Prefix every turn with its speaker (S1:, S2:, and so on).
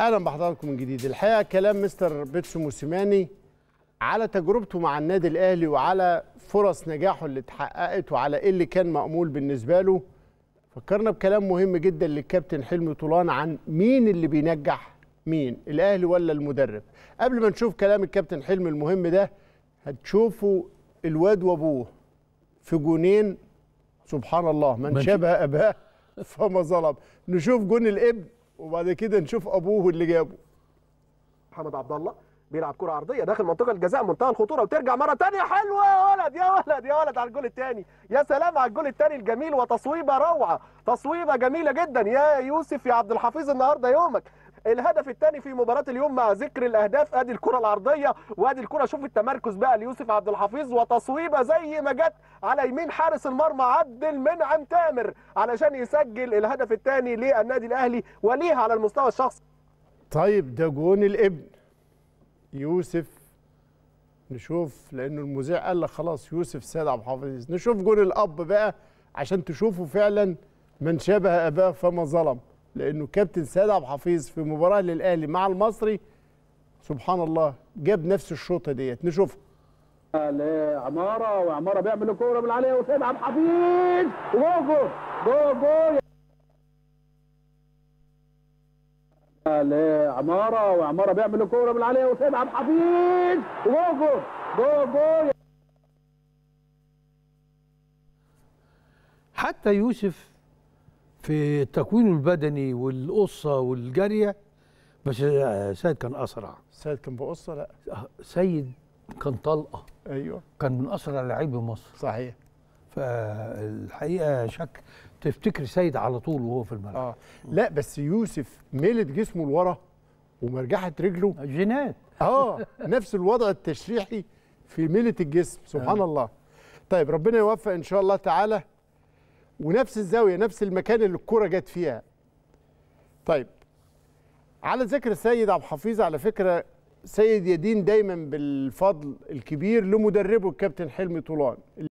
S1: أهلا بحضراتكم من جديد. الحقيقة كلام مستر بيتسو موسيماني على تجربته مع النادي الأهلي وعلى فرص نجاحه اللي اتحققت وعلى إيه اللي كان مأمول بالنسبة له فكرنا بكلام مهم جدا للكابتن حلمي طولان عن مين اللي بينجح مين الأهلي ولا المدرب. قبل ما نشوف كلام الكابتن حلمي المهم ده هتشوفوا الواد وابوه في جونين سبحان الله من شابه أباه فما ظلم. نشوف جون الابن وبعد كده نشوف أبوه اللي جابه.
S2: محمد عبد الله بيلعب كرة عرضية داخل منطقة الجزاء منتهى الخطورة وترجع مرة ثانية حلوة يا ولد يا ولد يا ولد على الجول الثاني يا سلام على الجول الثاني الجميل وتصويبة روعة تصويبة جميلة جدا. يا يوسف يا عبد الحفيظ النهارده يومك. الهدف الثاني في مباراة اليوم مع ذكر الأهداف أدي الكرة العرضية وأدي الكرة شوف التمركز بقى ليوسف عبد الحفيظ وتصويبه زي ما جت على يمين حارس المرمى عبد المنعم تامر علشان يسجل الهدف الثاني للنادي الأهلي وليه على المستوى الشخصي.
S1: طيب ده جون الابن. يوسف نشوف لأنه المذيع قال لك خلاص يوسف سيد عبد الحفيظ. نشوف جون الأب بقى عشان تشوفوا فعلا من شابه أباه فما ظلم. لأنه كابتن سيد عبد الحفيظ في مباراة للأهلي مع المصري سبحان الله جاب نفس الشوطة ديت. نشوفها.
S3: لعمارة وعمارة بيعمل الكورة من عليه وسيد عبد الحفيظ! وجول جول جول لعمارة وعمارة بيعمل الكورة من عليه وسيد عبد الحفيظ! وجول جول جول
S4: حتى يوسف في تكوينه البدني والقصة والجاريه بس سيد كان أسرع.
S1: سيد كان بقصه لا.
S4: سيد كان طلقة.
S1: أيوه.
S4: كان من أسرع لاعبي مصر.
S1: صحيح.
S4: فالحقيقة شك تفتكر سيد على طول وهو في الملعب؟
S1: آه. لا بس يوسف ميلت جسمه لورا ومرجحه رجله.
S4: جينات.
S1: آه. نفس الوضع التشريحي في ميلة الجسم سبحان الله. طيب ربنا يوفق إن شاء الله تعالى. ونفس الزاوية نفس المكان اللي الكرة جت فيها. طيب على ذكر السيد عبد الحفيظ على فكرة سيد يدين دايما بالفضل الكبير لمدربه الكابتن حلمي طولان.